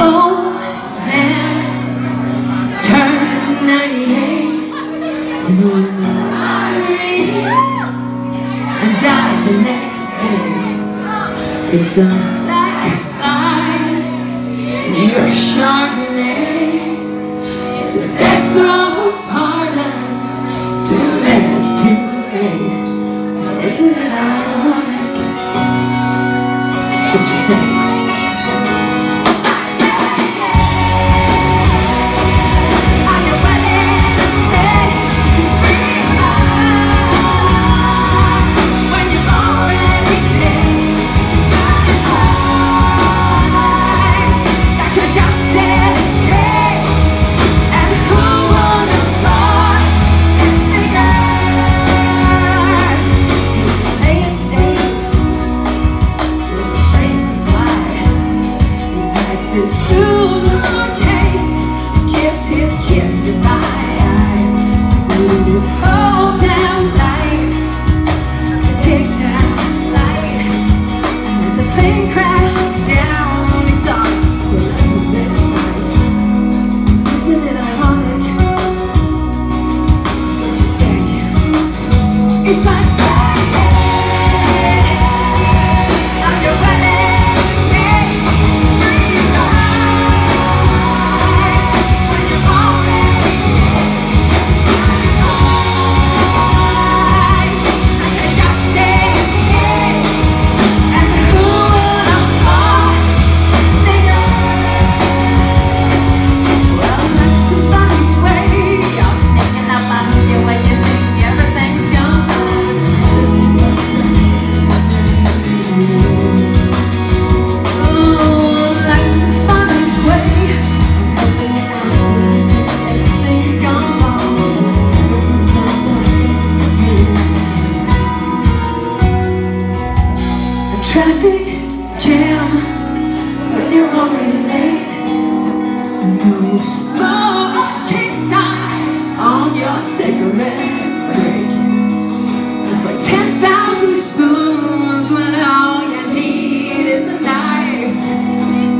old man turned 98 and won the lottery and died the next day. It's unlike fire, and you're Chardonnay. It's a death row pardon, two minutes too late. Isn't it ironic? Don't you think? Traffic jam when you're already late and no smoking sign on your cigarette break. It's like 10,000 spoons when all you need is a knife.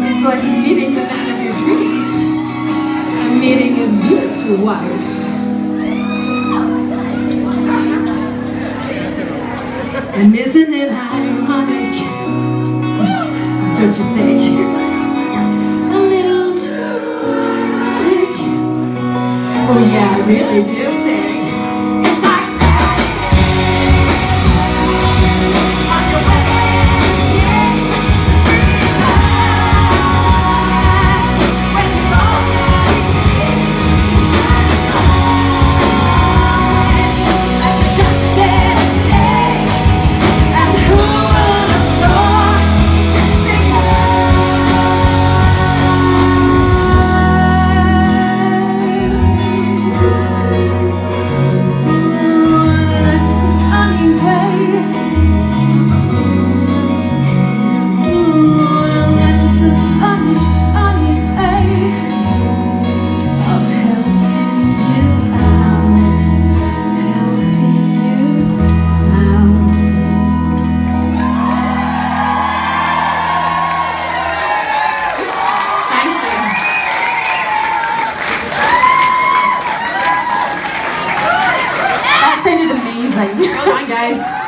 It's like meeting the man of your dreams and meeting his beautiful wife. And isn't it ironic? Don't you think? A little too. Oh yeah, I really do Amazing. Well done, guys.